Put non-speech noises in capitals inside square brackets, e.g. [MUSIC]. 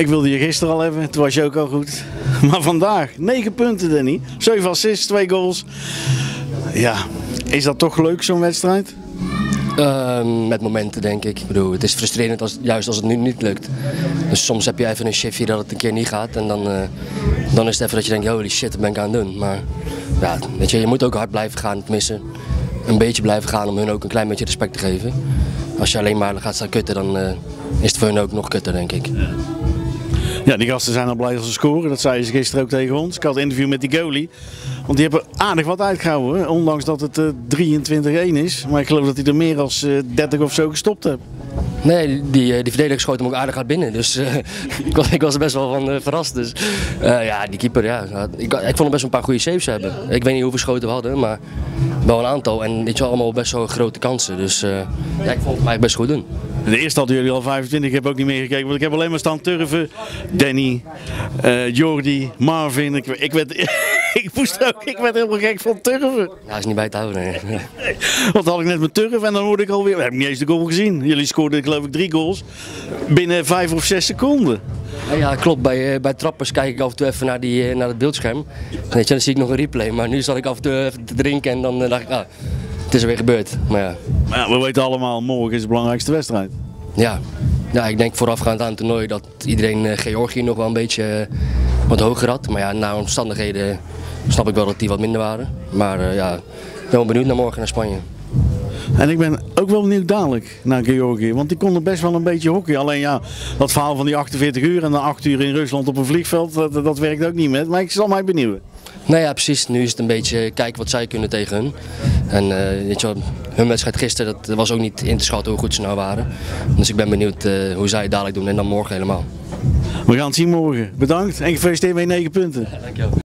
Ik wilde je gisteren al hebben, toen was je ook al goed. [LAUGHS] Maar vandaag, 9 punten Danny. 7 assists, 2 goals. Ja, is dat toch leuk zo'n wedstrijd? Ehm, met momenten denk ik. Ik bedoel, het is frustrerend als, juist als het nu niet lukt. Dus soms heb je even een shiftje dat het een keer niet gaat. En dan, eh, dan is het even dat je denkt, holy shit, wat ben ik aan het doen. Maar ja, weet je, je moet ook hard blijven gaan, missen. Een beetje blijven gaan om hun ook een klein beetje respect te geven. Als je alleen maar gaat staan kutten, dan eh, is het voor hun ook nog kutter, denk ik. Ja, die gasten zijn al blij als ze scoren. Dat zei ze gisteren ook tegen ons. Ik had een interview met die goalie. Want die hebben aardig wat uitgehouden. Ondanks dat het eh 23-1 is. Maar ik geloof dat hij er meer dan 30 of zo gestopt heeft. Nee, die, eh, die verdediger schoot hem ook aardig hard binnen. Dus eh, [LAUGHS] ik, was, ik was er best wel van eh, verrast. Dus ja, die keeper, ja. Ik, ik vond hem best een paar goede saves hebben. Ik weet niet hoeveel schoten we hadden, maar wel een aantal. En dit was allemaal best wel grote kansen. Dus ja, ik vond het eigenlijk best goed doen. De eerste hadden jullie al 25, ik heb ook niet meegekeken. Want ik heb alleen maar staan turven. Danny, Jordi, Marvin. Ik, ik, [LAUGHS] [LAUGHS] ik moest ook, ik werd helemaal gek van turven. Ja, is niet bij te houden. nee. [LAUGHS] Want dan had ik net mijn turf en dan hoorde ik alweer. Ik heb niet eens de goal gezien. Jullie scoorden geloof ik drie goals binnen vijf of zes seconden. Ja, klopt. Bij, eh, bij trappers kijk ik af en toe even naar, die, eh, naar het beeldscherm. Weet je, dan zie ik nog een replay. Maar nu zat ik af en toe even te drinken en dan eh, dacht ik, ah, het is er weer gebeurd. Maar ja, Maar ja, we weten allemaal, morgen is de belangrijkste wedstrijd. ja. ja ik denk voorafgaand aan het toernooi dat iedereen Georgië nog wel een beetje wat hoger had. Maar ja, na omstandigheden snap ik wel dat die wat minder waren. Maar eh, ja, ik ben wel benieuwd naar morgen naar Spanje. En ik ben ook wel benieuwd dadelijk naar Georgië. Want die konden best wel een beetje hockey. Alleen ja, dat verhaal van die 48 uur en dan 8 uur in Rusland op een vliegveld, dat, dat werkt ook niet met. Maar ik zal mij benieuwen. Nou ja, precies. Nu is het een beetje kijken wat zij kunnen tegen hun. En eh, weet je wel, hun wedstrijd gisteren, dat was ook niet in te schatten hoe goed ze nou waren. Dus ik ben benieuwd eh, hoe zij het dadelijk doen en dan morgen helemaal. We gaan het zien morgen. Bedankt en gefeliciteerd met je 9 punten. Dankjewel.